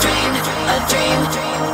Dream, a dream, a dream.